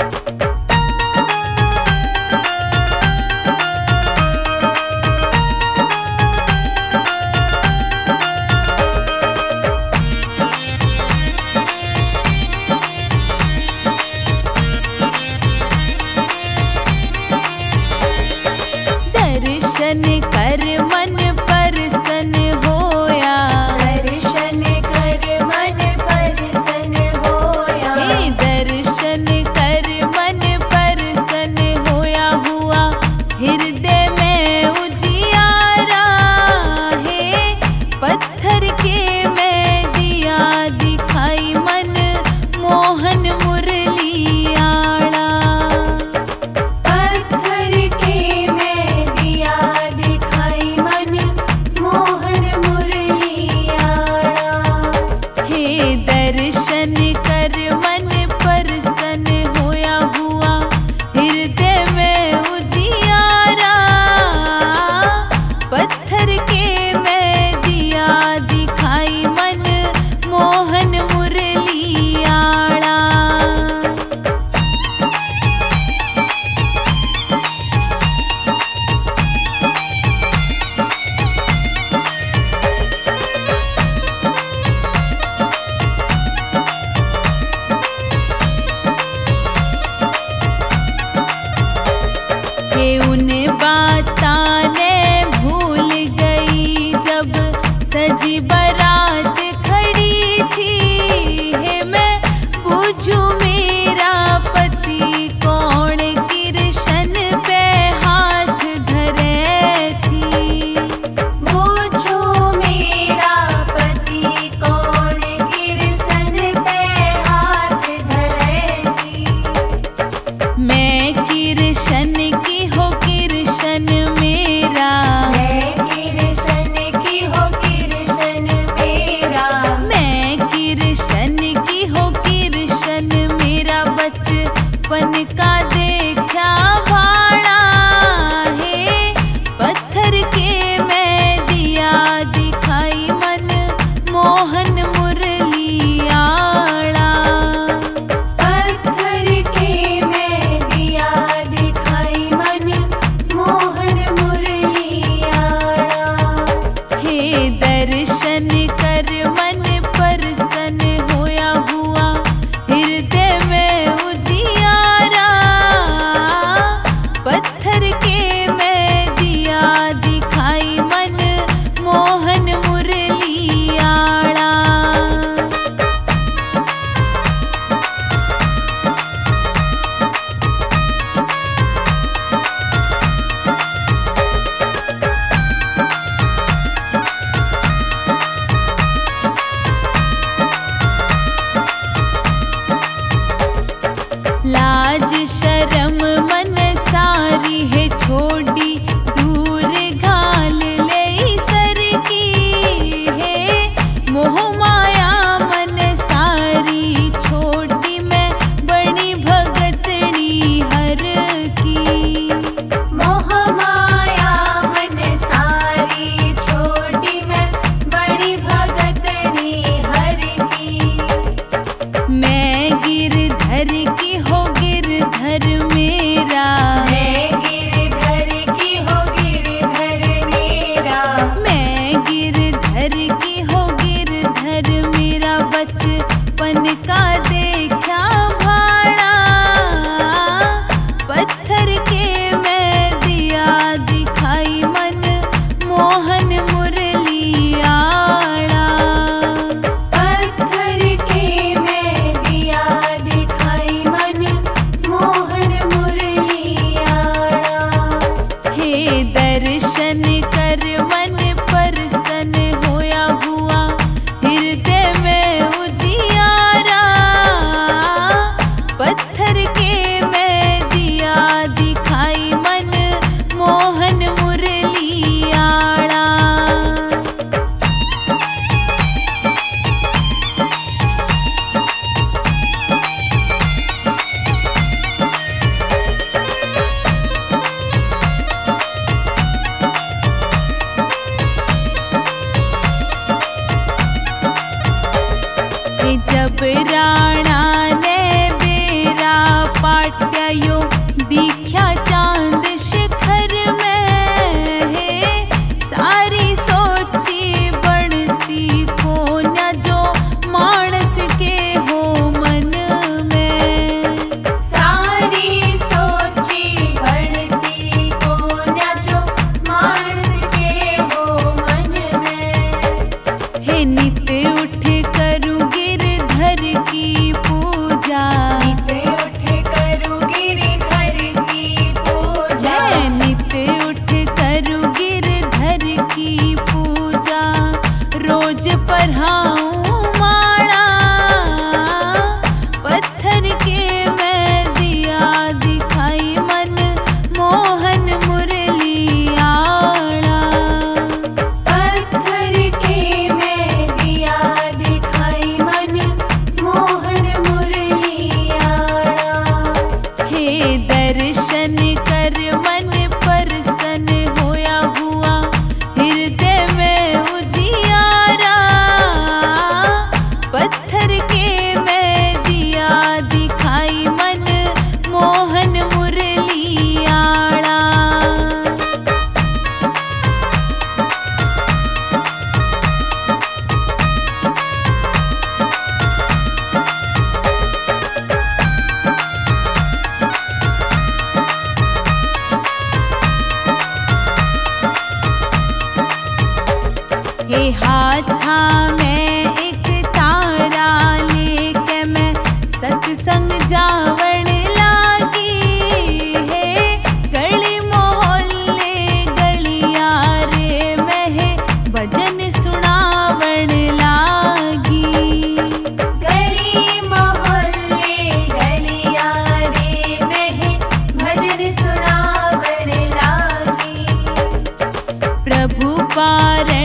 दर्शन दर्शन कर मन पर हाथा में एक तारा लेके मैं सत्संग जावण लागी। है गली मोहल्ले गलिया रे मैं भजन सुनावण लागी। गली मोहल्ले गलिया रे में भजन लागी। प्रभु पारणिया